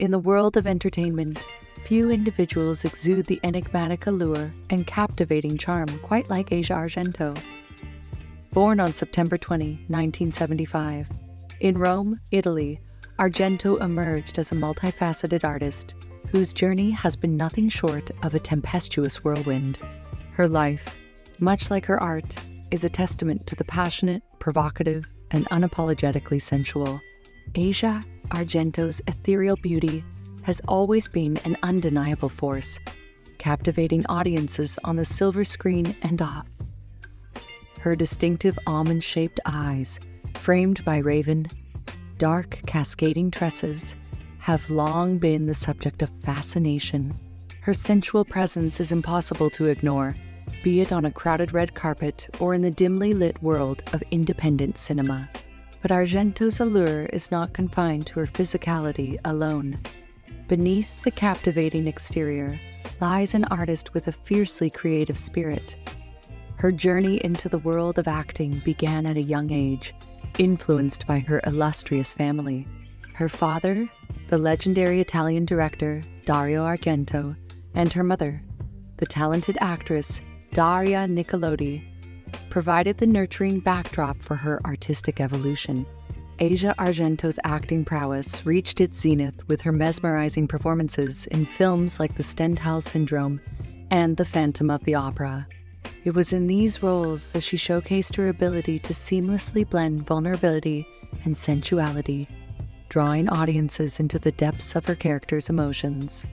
In the world of entertainment, few individuals exude the enigmatic allure and captivating charm quite like Asia Argento. Born on September 20, 1975, in Rome, Italy, Argento emerged as a multifaceted artist whose journey has been nothing short of a tempestuous whirlwind. Her life, much like her art, is a testament to the passionate, provocative, and unapologetically sensual. Asia Argento's ethereal beauty has always been an undeniable force, captivating audiences on the silver screen and off. Her distinctive almond shaped eyes, framed by raven, dark cascading tresses, have long been the subject of fascination. Her sensual presence is impossible to ignore, be it on a crowded red carpet or in the dimly lit world of independent cinema. But Argento's allure is not confined to her physicality alone. Beneath the captivating exterior lies an artist with a fiercely creative spirit. Her journey into the world of acting began at a young age, influenced by her illustrious family. Her father, the legendary Italian director Dario Argento, and her mother, the talented actress Daria Nicolodi, provided the nurturing backdrop for her artistic evolution. Asia Argento's acting prowess reached its zenith with her mesmerizing performances in films like The Stendhal Syndrome and The Phantom of the Opera. It was in these roles that she showcased her ability to seamlessly blend vulnerability and sensuality, drawing audiences into the depths of her character's emotions.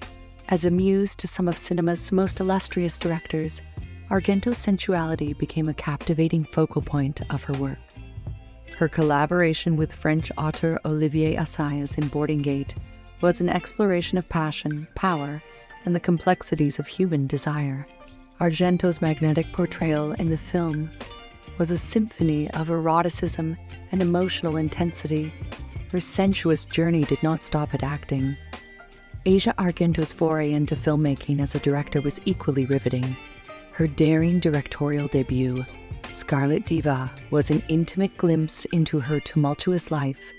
As a muse to some of cinema's most illustrious directors, Argento's sensuality became a captivating focal point of her work. Her collaboration with French author Olivier Assayas in Boarding Gate was an exploration of passion, power, and the complexities of human desire. Argento's magnetic portrayal in the film was a symphony of eroticism and emotional intensity. Her sensuous journey did not stop at acting. Asia Argento's foray into filmmaking as a director was equally riveting. Her daring directorial debut, Scarlet Diva, was an intimate glimpse into her tumultuous life,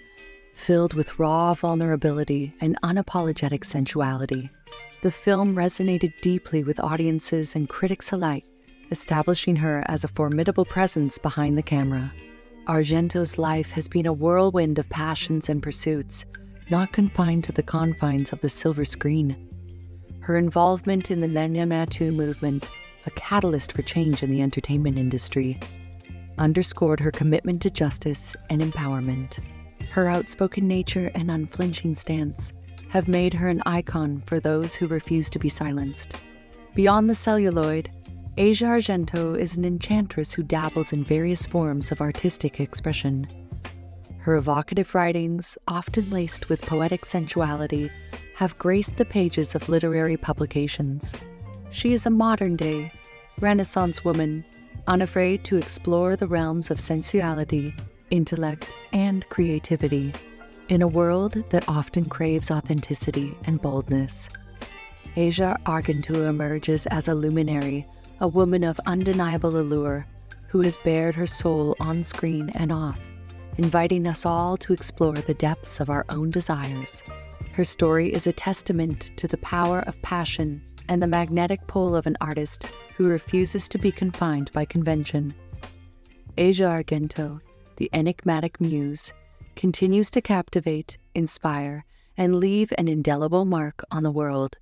filled with raw vulnerability and unapologetic sensuality. The film resonated deeply with audiences and critics alike, establishing her as a formidable presence behind the camera. Argento's life has been a whirlwind of passions and pursuits, not confined to the confines of the silver screen. Her involvement in the MeToo movement a catalyst for change in the entertainment industry, underscored her commitment to justice and empowerment. Her outspoken nature and unflinching stance have made her an icon for those who refuse to be silenced. Beyond the celluloid, Asia Argento is an enchantress who dabbles in various forms of artistic expression. Her evocative writings, often laced with poetic sensuality, have graced the pages of literary publications. She is a modern day, Renaissance woman, unafraid to explore the realms of sensuality, intellect, and creativity in a world that often craves authenticity and boldness. Asia Argento emerges as a luminary, a woman of undeniable allure who has bared her soul on screen and off, inviting us all to explore the depths of our own desires. Her story is a testament to the power of passion and the magnetic pull of an artist who refuses to be confined by convention. Asia Argento, the enigmatic muse, continues to captivate, inspire, and leave an indelible mark on the world